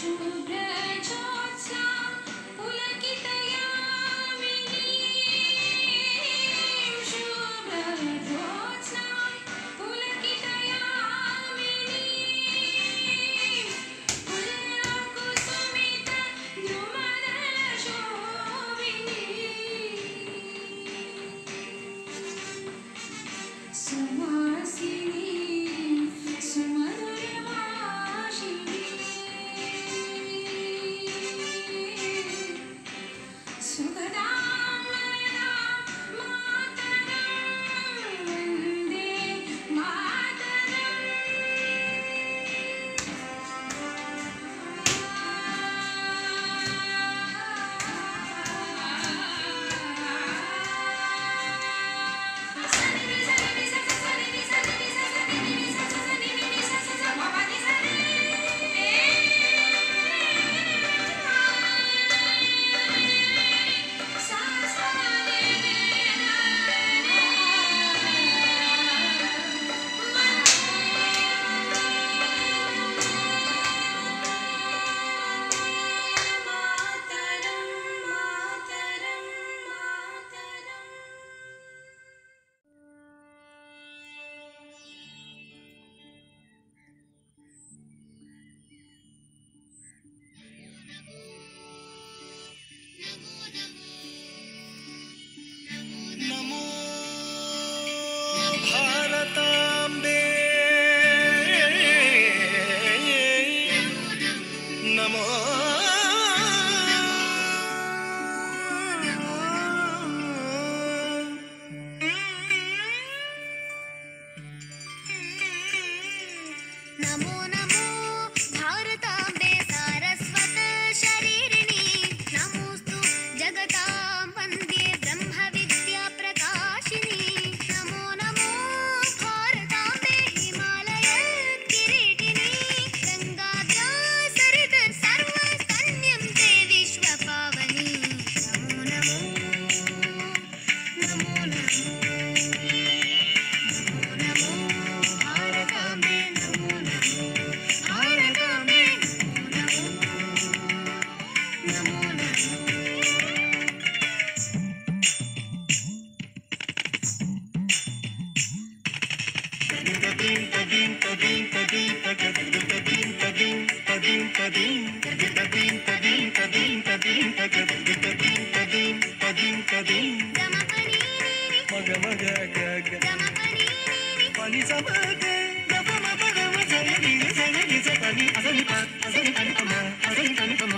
today. Bharat. Dama Pani samake, yapa ma pa ma, pani, zani pa, zani pani pa ma, zani pani pa ma.